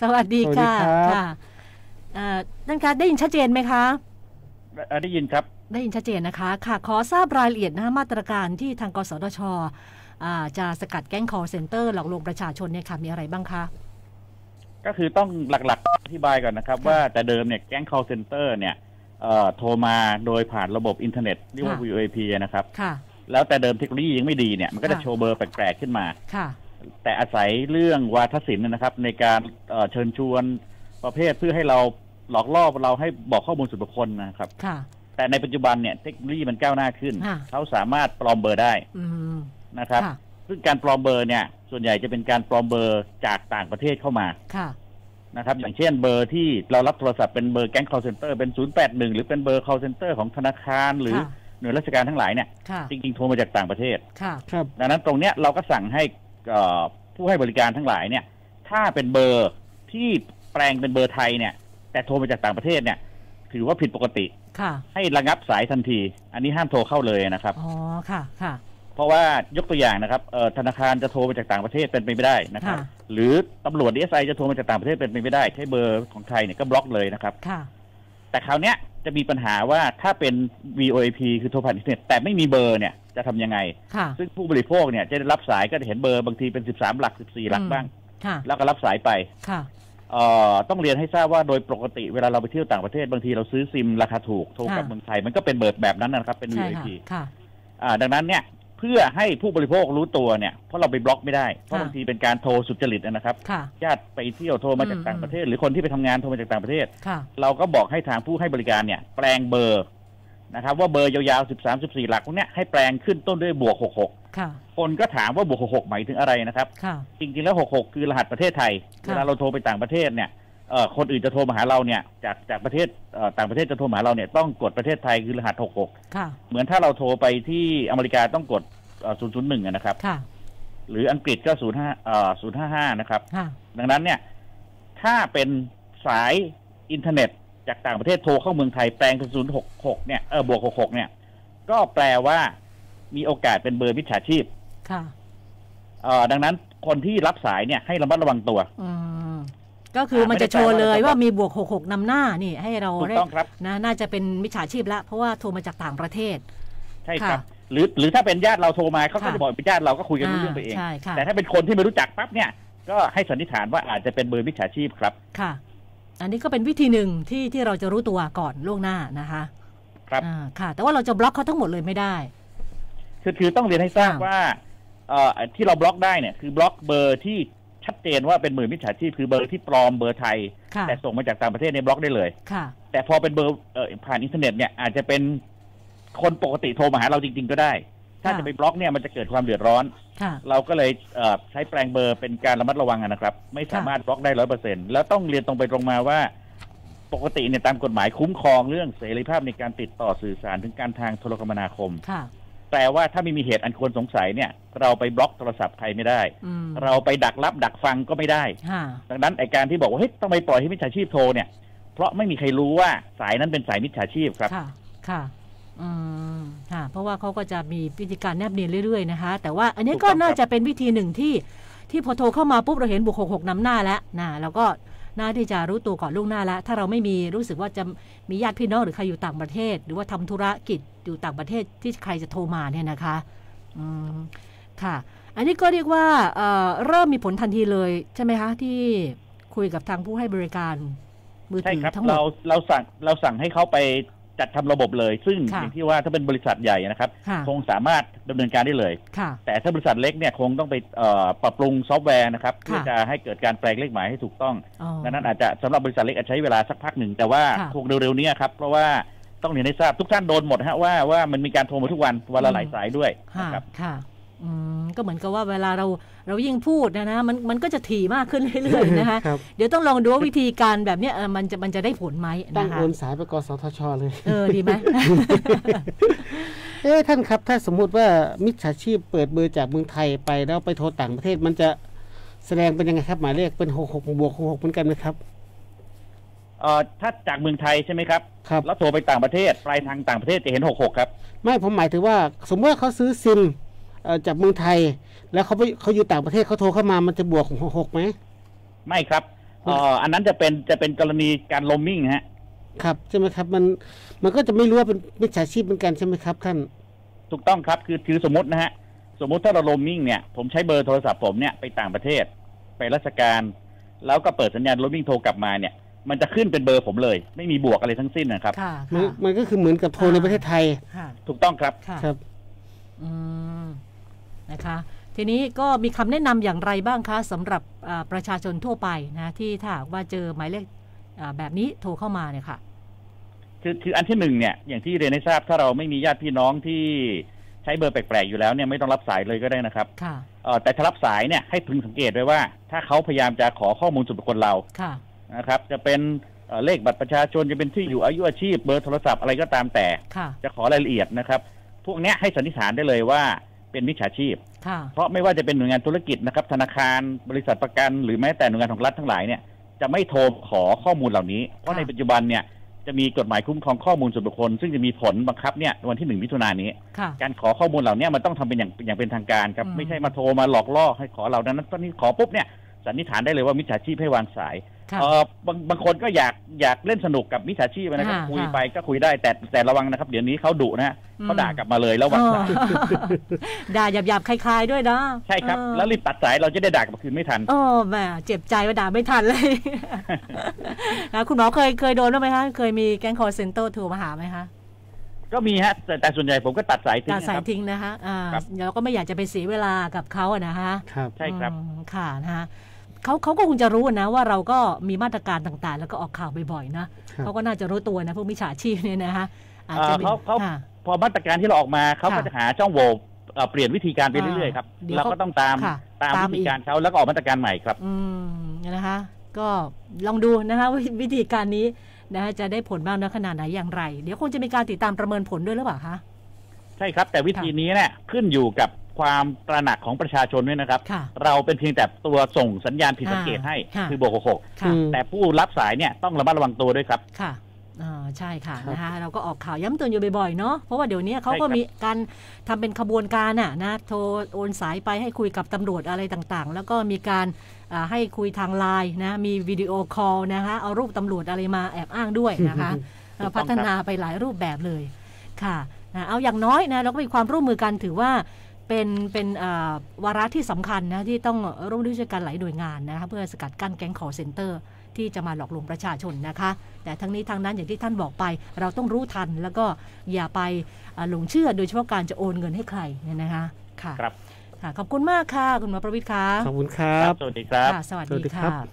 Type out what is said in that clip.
สวัสดีค่ะสวัสดีครับ ค่ะเอ่อนั่นคะได้ยินชัดเจนไหมคะเอ่อได้ยินครับ ได้ยินชัดเจนนะคะค่ะขอทราบรายละเอียดนะคะมาตรการที่ทางกสทชอ่าจะสกัดแก๊ง call center หลอกลวงประชาชนเนี่ยค่ะมีอะไรบ้างคะ ก็คือต้องหลักๆ อธิบายก่อนนะครับ ค่ะว่าแต่เดิมเนี่ยแก๊ง call center เนี่ยเอ่อโทรมาโดยผ่านระบบอินเทอร์เน็ตเรียกว่า ค่ะ VoIP นะครับ ค่ะ แล้วแต่เดิมเทคโนโลยียังไม่ดีเนี่ยมันก็จะค่ะ โชว์เบอร์แปลกๆขึ้นมา ค่ะ แต่อาศัยเรื่องวาทศิลป์นะครับ ในการเอ่อเชิญชวนประเภทเพื่อให้เราหลอกล่อเราให้บอกข้อมูลส่วนบุคคลนะครับค่ะ แต่ในปัจจุบันเนี่ยเทคโนโลยีมันก้าวหน้าขึ้นค่ะเขาสามารถปลอมเบอร์ได้อืมนะครับค่ะซึ่งการปลอมเบอร์เนี่ย ส่วนใหญ่จะเป็นการปลอมเบอร์จากต่างประเทศเข้ามาค่ะนะครับ อย่างเช่นเบอร์ที่เรารับโทรศัพท์เป็นเบอร์แก๊ง call center เป็น 081 หรือเป็นเบอร์ call center ของธนาคารหรือค่ะหน่วยราชการทั้งหลายเนี่ยค่ะจริงๆโทรมาจากต่างประเทศค่ะครับดังนั้นตรงเนี้ยเราก็สั่งให้เอ่อ ผู้ให้บริการทั้งหลายเนี่ย ถ้าเป็นเบอร์ที่แปลงเป็นเบอร์ไทยเนี่ย แต่โทรมาจากต่างประเทศเนี่ย ถือว่าผิดปกติค่ะ ให้ระงับสายทันที อันนี้ห้ามโทรเข้าเลยนะครับอ๋อค่ะค่ะ เพราะว่ายกตัวอย่างนะครับเอ่อธนาคารจะโทรมาจากต่างประเทศเป็นไปไม่ได้นะครับค่ะหรือตำรวจดีเอสไอจะโทรมาจากต่างประเทศเป็นไปไม่ได้ใช้เบอร์ของไทยเนี่ยก็บล็อกเลยนะครับค่ะ แต่คราวเนี้ยจะมีปัญหาว่าถ้าเป็น VoIP คือโทรผ่านอินเทอร์เน็ตแต่ไม่มีเบอร์เนี่ย จะทำยังไง ค่ะ ซึ่งผู้บริโภคเนี่ยจะได้รับสายก็จะเห็นเบอร์บางทีเป็น13หลัก14หลักอืมบ้าง ค่ะ แล้วก็รับสายไปค่ะเอ่อต้องเรียนให้ทราบว่าโดยปกติเวลาเราไปเที่ยวต่างประเทศบางทีเราซื้อซิมราคาถูกโทรกลับค่ะเมืองไทยมันก็เป็นเบอร์แบบนั้นนะครับเป็น ใช่ VoIP ค่ะค่ะ อ่าดังนั้นเนี่ยเพื่อให้ผู้บริโภครู้ตัวเนี่ยเพราะเราไปบล็อกไม่ได้เพราะค่ะ บางทีเป็นการโทรสุจริตนะครับค่ะ ญาติไปเที่ยวโทรมาจากอืม ต่างประเทศ หรือคนที่ไปทำงานโทรมาจากต่างประเทศ ค่ะ เราก็บอกให้ทางผู้ให้บริการเนี่ยแปลงเบอร์ นะครับว่าเบอร์ยาวๆ 13 14 หลักพวกเนี้ยให้แปลงขึ้นต้นด้วยบวก 66 ค่ะ คนก็ถามว่าบวก 66 หมายถึงอะไรนะครับ ค่ะ จริงๆแล้ว 66 คือรหัสประเทศไทย ค่ะ เวลาเราโทรไปต่างประเทศเนี่ยเอ่อคนอื่นจะโทรมาหาเราเนี่ยจากจากประเทศเอ่อต่างประเทศจะโทรมาหาเราเนี่ยต้องกดประเทศไทยคือรหัส 66 ค่ะ เหมือนถ้าเราโทรไปที่อเมริกาต้องกดเอ่อ001อะนะครับ ค่ะ หรืออังกฤษก็ 05เอ่อ055 นะครับ ค่ะ ดังนั้นเนี่ยถ้าเป็นสายอินเทอร์เน็ต จากต่างประเทศโทรเข้าเมืองไทยแปลงเป็น066เนี่ยเออบวก66เนี่ย ก็แปลว่ามีโอกาสเป็นเบอร์มิจฉาชีพ ค่ะเอ่อดังนั้นคนที่รับสายเนี่ยให้ระมัดระวังตัว อืมก็คือมันจะโชว์เลยว่ามีบวกหกหกนำหน้านี่ให้เราได้ถูกต้องครับ นะน่าจะเป็นมิจฉาชีพแล้วเพราะว่าโทรมาจากต่างประเทศ ใช่ครับค่ะหรือหรือถ้าเป็นญาติเราโทรมาเขาก็ค่ะ จะบอกเป็นญาติเราก็คุยกันรู้เรื่องไปเอง ใช่ค่ะแต่ถ้าเป็นคนที่ไม่รู้จักปั๊บเนี่ย ก็ให้สันนิษฐานว่าอาจจะเป็นเบอร์มิจฉาชีพครับ ค่ะ อันนี้ก็เป็นวิธีหนึ่งที่ที่เราจะรู้ตัวก่อนล่วงหน้านะคะ ครับอ่าค่ะ แต่ว่าเราจะบล็อกเขาทั้งหมดเลยไม่ได้ คือคือต้องเรียนให้ทราบค่ะว่าเอ่อที่เราบล็อกได้เนี่ยคือบล็อกเบอร์ที่ชัดเจนว่าเป็นเบอร์มิจฉาชีพคือเบอร์ที่ปลอมเบอร์ไทยค่ะแต่ส่งมาจากต่างประเทศเนี่ยบล็อกได้เลยค่ะ แต่พอเป็นเบอร์เอ่อผ่านอินเทอร์เน็ตเนี่ยอาจจะเป็นคนปกติโทรมาหาเราจริง ๆ ก็ได้ ถ้าค่ะจะไปบล็อกเนี่ยมันจะเกิดความเดือดร้อนค่ะเราก็เลยเอ่อใช้แปลงเบอร์เป็นการระมัดระวังอะนะครับ ไม่สามารถบล็อกได้ร้อยเปอร์เซ็นแล้วต้องเรียนตรงไปตรงมาว่า ปกติเนี่ยตามกฎหมายคุ้มครองเรื่องเสรีภาพในการติดต่อสื่อสารถึงการทางโทรคมนาคมค่ะแปลว่าถ้าไม่มีเหตุอันควรสงสัยเนี่ย เราไปบล็อกโทรศัพท์ใครไม่ได้อืมเราไปดักรับดักฟังก็ไม่ได้ค่ะดังนั้นไอการที่บอกว่าเฮ้ยต้องไปปล่อยให้มิจฉาชีพโทรเนี่ย เพราะไม่มีใครรู้ว่าสายนั้นเป็นสายมิจฉาชีพครับค่ะค่ะ อืมค่ะเพราะว่าเขาก็จะมีวิธีการแนบเนียนเรื่อยๆนะคะ แต่ว่าอันนี้ถูกก็ต้องครับน่าจะเป็นวิธีหนึ่งที่ที่พอโทรเข้ามาปุ๊บเราเห็นบุกหกหกนำหน้าแล้วนะเราก็น่าที่จะรู้ตัวก่อนล่วงหน้าแล้ว ถ้าเราไม่มีรู้สึกว่าจะมีญาติพี่น้องหรือใครอยู่ต่างประเทศ หรือว่าทำธุรกิจอยู่ต่างประเทศที่ใครจะโทรมาเนี่ยนะคะอืมค่ะ อันนี้ก็เรียกว่าเอ่อเริ่มมีผลทันทีเลยใช่ไหมคะ ที่คุยกับทางผู้ให้บริการมือใช่ถือครับทั้งหมดเราเราสั่งเราสั่งให้เขาไป จัดทำระบบเลย ซึ่งค่ะอย่างที่ว่าถ้าเป็นบริษัทใหญ่นะครับค่ะคงสามารถดำเนินการได้เลยค่ะแต่ถ้าบริษัทเล็กเนี่ยคงต้องไปเอ่อปรับปรุงซอฟต์แวร์นะครับค่ะเพื่อจะให้เกิดการแปลงเลขหมายให้ถูกต้องอ๋อดังนั้นอาจจะสำหรับบริษัทเล็กอาจจะใช้เวลาสักพักหนึ่งแต่ว่าค่ะคงเร็วๆเนี้ยครับเพราะว่าต้องเรียนให้ทราบทุกท่านโดนหมดฮะว่าว่ามันมีการโทรมาทุกวันวันละหลายสายด้วยค่ะนะครับค่ะอืม ก็เหมือนกับว่าเวลาเราเรายิ่งพูดนะนะมันมันก็จะถี่มากขึ้นเรื่อยๆนะคะครับเดี๋ยวต้องลองดูว่าวิธีการแบบเนี้ยเออมันจะมันจะได้ผลไหมตั้งนะคะโอนสายไปกสทชเลย เออดีไหมเอ๊ะท่านครับ ถ้าสมมุติว่ามิจฉาชีพเปิดเบอร์จากเมืองไทยไปแล้วไปโทรต่างประเทศมันจะแสดงเป็นยังไงครับ หมายเลขเป็นหกหกบวกหกหกเหมือนกันไหมครับเอ่อถ้าจากเมืองไทยใช่ไหมครับครับแล้วโทรไปต่างประเทศปลายทางต่างประเทศจะเห็น66ครับ ไม่ผมหมายถึงว่า สมมติว่าเขาซื้อซิมเอ่อ จากเมืองไทย แล้วเขาไปเขาอยู่ต่างประเทศเขาโทรเข้ามามันจะบวกหกหกไหมไม่ครับเอ่ออันนั้นจะเป็นจะเป็นกรณีการลมมิ่งฮะ ครับใช่ไหมครับ มันมันก็จะไม่รู้ว่าเป็นมิจฉาชีพเหมือนกันใช่ไหมครับท่าน ถูกต้องครับคือคือสมมตินะฮะสมมุติถ้าเราโรมมิ่งเนี่ยผมใช้เบอร์โทรศัพท์ผมเนี่ยไปต่างประเทศ ไปราชการ แล้วก็เปิดสัญญาณโรมมิ่งโทรกลับมาเนี่ย มันจะขึ้นเป็นเบอร์ผมเลย ไม่มีบวกอะไรทั้งสิ้นนะครับค่ะมันค่ะมันก็คือเหมือนกับโทรในประเทศไทยค่ะถูกต้องครับค่ะครับ อืม นะคะ ทีนี้ก็มีคำแนะนำอย่างไรบ้างคะสำหรับอ่าประชาชนทั่วไปนะที่ถ้าหากว่าเจอหมายเลขอ่าแบบนี้โทรเข้ามาเนี่ยค่ะคือคืออันที่หนึ่งเนี่ยอย่างที่เรียนให้ทราบถ้าเราไม่มีญาติพี่น้องที่ใช้เบอร์แปลกๆอยู่แล้วเนี่ยไม่ต้องรับสายเลยก็ได้นะครับค่ะเอ่อแต่ถ้ารับสายเนี่ยให้พึงสังเกตไว้ว่า ถ้าเขาพยายามจะขอข้อมูลส่วนบุคคลเราค่ะนะครับ จะเป็นเอ่อเลขบัตรประชาชนจะเป็นที่อยู่อายุอาชีพเบอร์โทรศัพท์อะไรก็ตามแต่ค่ะจะขอรายละเอียดนะครับ พวกเนี้ยให้สันนิษฐานได้เลยว่า เป็นมิจฉาชีพ ค่ะ เพราะไม่ว่าจะเป็นหน่วยงานธุรกิจนะครับ ธนาคารบริษัทประกัน หรือแม้แต่หน่วยงานของรัฐทั้งหลายเนี่ยจะไม่โทรขอข้อมูลเหล่านี้ เพราะค่ะในปัจจุบันเนี่ยจะมีกฎหมายคุ้มครองข้อมูลส่วนบุคคล ซึ่งจะมีผลบังคับเนี่ยวันที่หนึ่งมิถุนายนนี้ ค่ะ การขอข้อมูลเหล่านี้มันต้องทำเป็นอย่างอย่างเป็นทางการครับอืม ไม่ใช่มาโทรมาหลอกล่อให้ขอเราดังนั้นตอนนี้ขอปุ๊บเนี่ย สันนิษฐานได้เลยว่ามิจฉาชีพให้วางสายค่ะเออบางบางคนก็อยากอยากเล่นสนุกกับมิจฉาชีพนะครับค่ะคุยค่ะไปก็คุยได้แต่แต่ระวังนะครับ เดี๋ยวนี้เขาดุนะฮะอืมเขาด่ากลับมาเลยแล้ววางสายอ๋อด่าหยาบๆคล้ายๆด้วยนะใช่ครับเออแล้วรีบตัดสายเราจะได้ด่ากลับมาคืนไม่ทันโอ้แหมเจ็บใจว่าด่าไม่ทันเลยนะคุณหมอเคยเคยโดนบ้างไหมคะเคยมีแก๊งคอร์เซนเตอร์โทรมาหาไหมคะก็มีฮะแต่แต่ส่วนใหญ่ผมก็ตัดสายทิ้งด่านะสาคยรับทิ้งนะคะอ่าครับเราก็ไม่อยากจะไปเสียเวลากับเขาอะนะคะครับใช่ครับอืมค่ะนะคะ เขาเขาก็คงจะรู้นะว่าเราก็มีมาตรการต่างๆ แล้วก็ออกข่าวบ่อยๆนะครับเขาก็น่าจะรู้ตัวนะพวกมิจฉาชีพเนี่ยนะคะอาจจะมีเอ่อเขาเขาค่ะพอมาตรการที่เราออกมาเขาก็ค่ะจะหาช่องโหว่เอ่อเปลี่ยนวิธีการไปอ่าเรื่อยๆครับเดี๋ยวเราก็ต้องตามค่ะตามตามวิอีธีกการเขาแล้วก็ออกมาตรการใหม่ครับ อืมนะคะก็ลองดูนะคะว่าวิธีการนี้นะคะจะได้ผลบ้างนะขนาดไหนอย่างไร เดี๋ยวคงจะมีการติดตามประเมินผลด้วยหรือเปล่าคะใช่ครับ แต่วิธีนี้เนี่ยขึ้นอยู่กับ ความตระหนักของประชาชนด้วยนะครับ ค่ะ เราเป็นเพียงแต่ตัวส่งสัญญาณผิดสังเกตให้ค่ะคือโบกหกค่ะอืมแต่ผู้รับสายเนี่ยต้องระมัดระวังตัวด้วยครับ ค่ะอ่าใช่ค่ะครับ นะคะเราก็ออกข่าวย้ำเตือนอยู่บ่อยๆเนาะเพราะว่าเดี๋ยวนี้เขาก็ใช่ครับ มีการทำเป็นขบวนการน่ะนะโทรโอนสายไปให้คุยกับตำรวจอะไรต่างๆ แล้วก็มีการอ่าให้คุยทางไลน์นะมีวิดีโอคอลนะคะเอารูปตำรวจอะไรมาแอบอ้างด้วยนะคะถูกต้องครับพัฒนาไปหลายรูปแบบเลยค่ะนะเอาอย่างน้อยนะเราก็มีความร่วมมือกันถือว่า เป็นเป็นอ่าวาระที่สำคัญนะที่ต้องร่วมด้วยช่วยกันหลายหน่วยงานนะคะเพื่อสกัดกั้นแก๊ง call center ที่จะมาหลอกลวงประชาชนนะคะ แต่ทั้งนี้ทั้งนั้นอย่างที่ท่านบอกไป เราต้องรู้ทันแล้วก็อย่าไปอ่าหลงเชื่อโดยเฉพาะการจะโอนเงินให้ใครเนี่ยนะคะค่ะครับค่ะขอบคุณมากค่ะ คุณหมอประวิทย์ค่ะขอบคุณครัครับบสวัสดีครับค่ะสวัสสวัสดีดีครัค่ะบ